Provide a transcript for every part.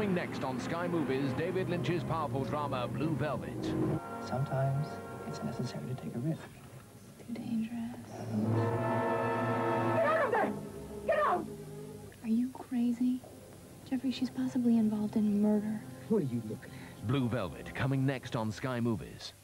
Coming next on Sky Movies, David Lynch's powerful drama, Blue Velvet. Sometimes it's necessary to take a risk. Too dangerous. Get out of there! Get out! Are you crazy? Jeffrey, she's possibly involved in murder. What are you looking at? Blue Velvet, coming next on Sky Movies.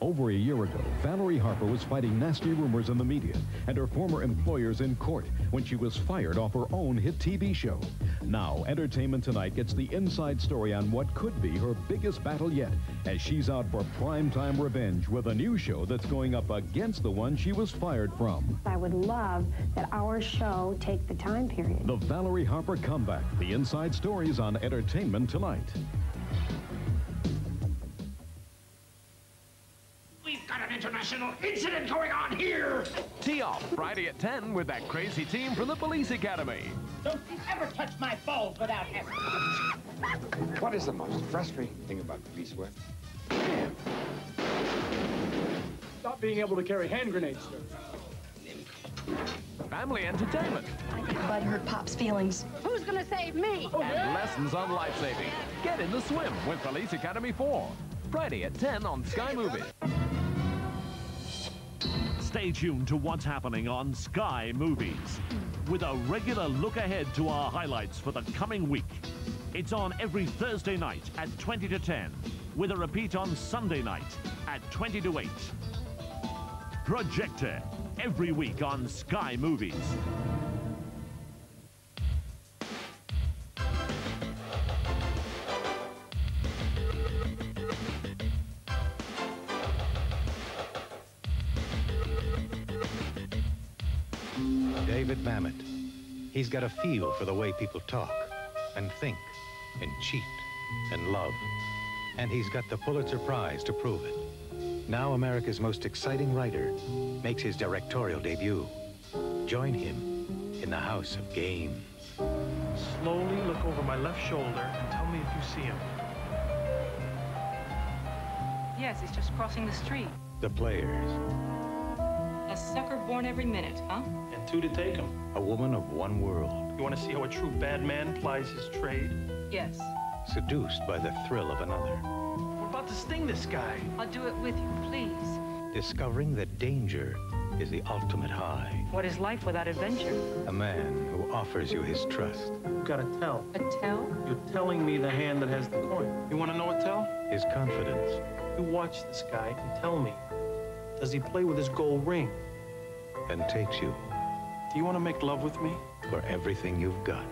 Over a year ago, Valerie Harper was fighting nasty rumors in the media and her former employers in court when she was fired off her own hit TV show. Now, Entertainment Tonight gets the inside story on what could be her biggest battle yet as she's out for primetime revenge with a new show that's going up against the one she was fired from. I would love that our show take the time period. The Valerie Harper comeback. The inside stories on Entertainment Tonight. We've got an international incident going on here! Tee off Friday at 10 with that crazy team from the Police Academy. Don't you ever touch my balls without asking. What is the most frustrating thing about police work? Not being able to carry hand grenades, sir. Family entertainment. I think Bud hurt Pop's feelings. Who's gonna save me? Oh, And lessons on life saving. Get in the swim with Police Academy 4. Friday at 10 on Sky Movies. Stay tuned to what's happening on Sky Movies with a regular look ahead to our highlights for the coming week. It's on every Thursday night at 20 to 10 with a repeat on Sunday night at 20 to 8. Projector every week on Sky Movies. David Mamet. He's got a feel for the way people talk and think and cheat and love. And he's got the Pulitzer Prize to prove it. Now America's most exciting writer makes his directorial debut. Join him in the House of Games. Slowly look over my left shoulder and tell me if you see him. Yes, he's just crossing the street. The Players. A sucker born every minute, huh? And two to take him. A woman of one world. You want to see how a true bad man plies his trade? Yes. Seduced by the thrill of another. We're about to sting this guy. I'll do it with you, please. Discovering that danger is the ultimate high. What is life without adventure? A man who offers you his trust. You gotta tell. A tell? You're telling me the hand that has the coin. You want to know a tell? His confidence. You watch this guy and tell me. Does he play with his gold ring? And takes you Do you want to make love with me? for everything you've got.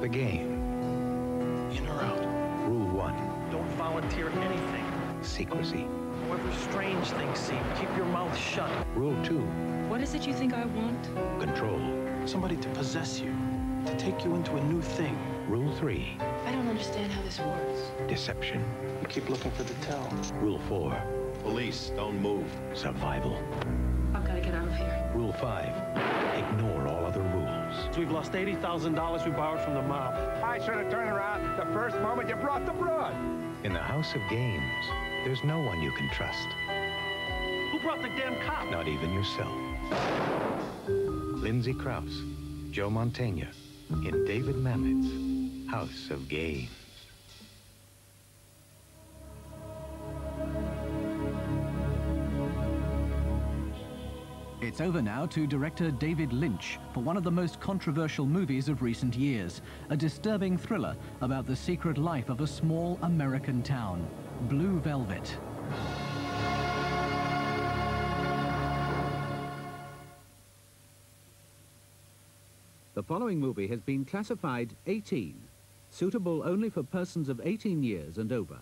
The game. In or out? Rule one. Don't volunteer anything. Secrecy. However strange things seem, keep your mouth shut. Rule two. What is it you think I want? Control. Somebody to possess you, to take you into a new thing. Rule three. I don't understand how this works. Deception. You keep looking for the tell. Rule four. Police, don't move. Survival. I've got to get out of here. Rule five. Ignore all other rules. So we've lost $80,000 we borrowed from the mob. I should have turned around the first moment you brought the broad. In the House of Games, there's no one you can trust. Who brought the damn cop? Not even yourself. Lindsay Crouse, Joe Mantegna, in David Mamet's House of Games. It's over now to director David Lynch for one of the most controversial movies of recent years, a disturbing thriller about the secret life of a small American town, Blue Velvet. The following movie has been classified 18, suitable only for persons of 18 years and over.